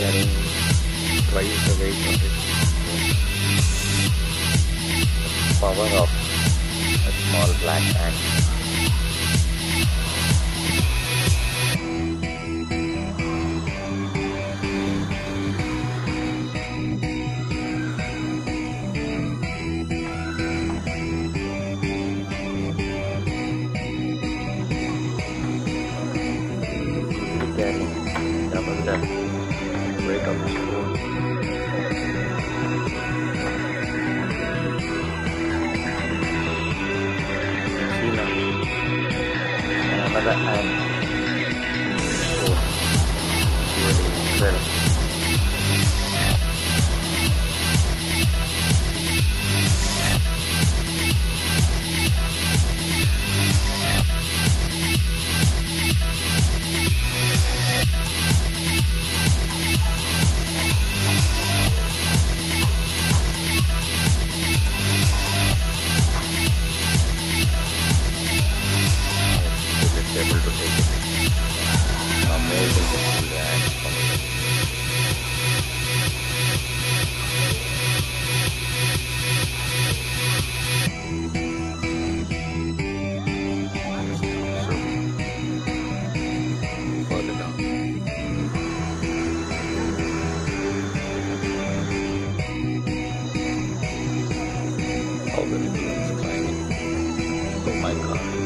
carrying twice the weight of it. Power of a small black ant. the weight of the spoon. See now, effort to make it. Amazing to see all that it means, climbing. Oh my God.